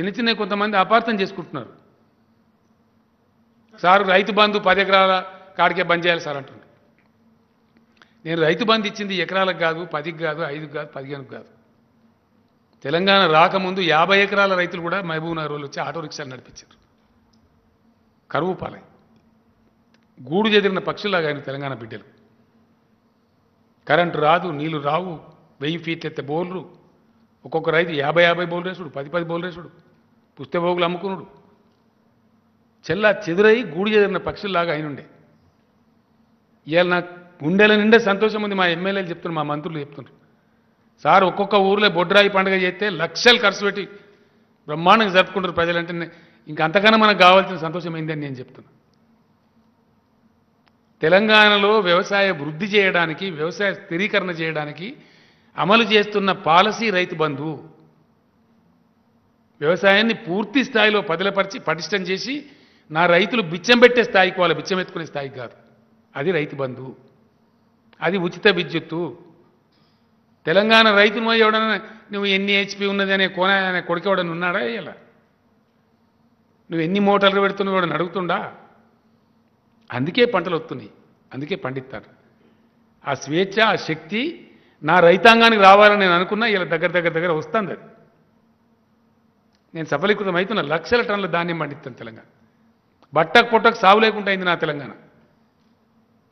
చిన్న చిన్న కొంతమంది అపార్థం చేసుకుంటున్నారు. సార్ రైతు బంధు పది ఎకరాల కాడికే బంద్ చేయాలి సార్ అంటున్నారు నేను రైతు బంధు ఇచ్చింది ఎకరాలకు కాదు పదికి కాదు ఐదుకు కాదు పదిహేనుకి కాదు. తెలంగాణ రాకముందు యాభై ఎకరాల రైతులు కూడా మహబూబ్నగర్ వాళ్ళు వచ్చి ఆటో రిక్షాలు నడిపించారు. కరువు పాలై. గూడు చెదిరిన పక్షులాగా ఆయన తెలంగాణ బిడ్డలు. కరెంటు రాదు నీళ్ళు రావు వెయ్యి ఫీట్లు ఎత్తే బోర్లు. ఒక్కొక్క రైతు యాభై యాభై బోల్ రేసుడు పది పది బోల్ రేసుడు పుస్తబోగులు అమ్ముకునుడు. చెల్ల చెదురై గూడు చెదిరిన పక్షుల్లాగా అయినుండే ఇవాళ నాకు గుండెల నిండే సంతోషం ఉంది మా ఎమ్మెల్యేలు చెప్తున్నారు మా మంత్రులు చెప్తున్నారు. సార్ ఒక్కొక్క ఊర్లో బొడ్రాయి పండుగ చేస్తే లక్షలు ఖర్చు పెట్టి బ్రహ్మాండంగా జరుపుకుంటారు ప్రజలంటే నే- ఇంకా అంతకన్నా మనకు కావాల్సిన సంతోషం ఏందని నేను చెప్తున్నా. తెలంగాణలో వ్యవసాయ వృద్ధి చేయడానికి వ్యవసాయ స్థిరీకరణ చేయడానికి అమలు చేస్తున్న పాలసీ రైతు బంధు వ్యవసాయాన్ని పూర్తి స్థాయిలో పదిలపరిచి పటిష్టం చేసి నా రైతులు బిచ్చం పెట్టే స్థాయికి వాళ్ళు బిచ్చం ఎత్తుకునే స్థాయికి కాదు. అది రైతు బంధు. అది ఉచిత విద్యుత్తు. తెలంగాణ రైతును ఎవడన్నా నువ్వు ఎన్ని హెచ్పి ఉన్నది అనే కోన అనే కొడుకెవడని ఉన్నాడా ఇలా నువ్వు ఎన్ని మోటార్లు పెడుతున్నావు వాడు అడుగుతుండా? అందుకే పంటలు వస్తున్నాయి. అందుకే పండిస్తారు. ఆ స్వేచ్ఛ ఆ శక్తి నా రైతాంగానికి రావాలని నేను అనుకున్నా ఇలా దగ్గర దగ్గర దగ్గర వస్తుంది అది. నేను సఫలీకృతం అవుతున్న లక్షల టన్నుల ధాన్యం పండిస్తాను తెలంగాణ. బట్టకు పొట్టకు సాగు లేకుండా అయింది నా తెలంగాణ.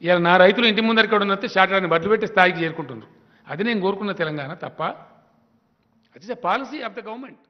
ఇలా నా రైతులు ఇంటి ముందర ఇక్కడ ఉన్నట్టు షాటాన్ని బట్టలు పెట్టి స్థాయికి చేరుకుంటున్నారు అది నేను కోరుకున్న తెలంగాణ తప్ప అది పాలసీ ఆఫ్ ద గవర్నమెంట్.